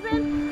dropping.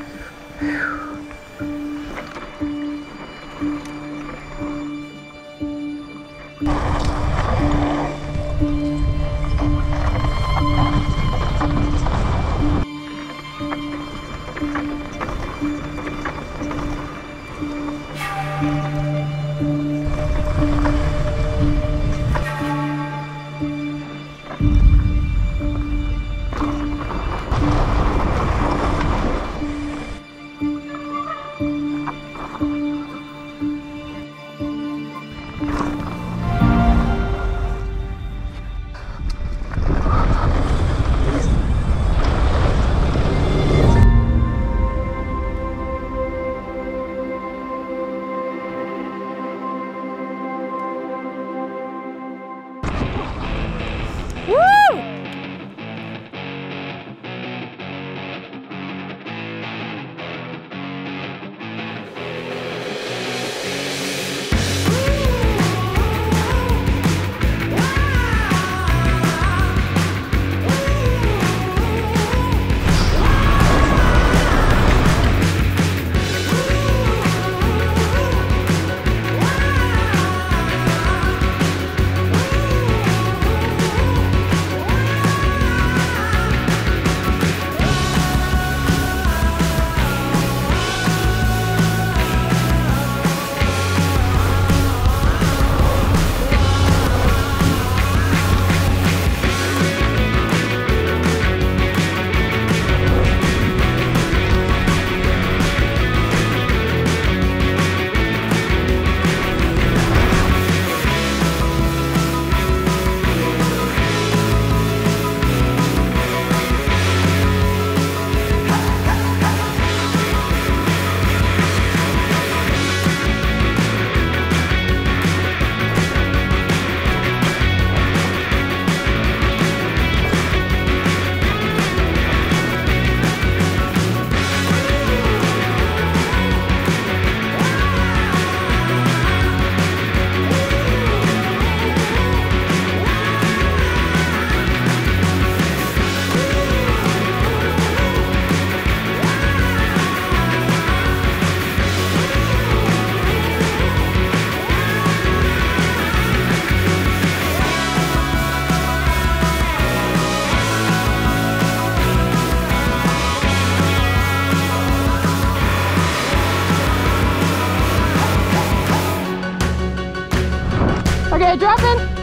Okay, drop dropping.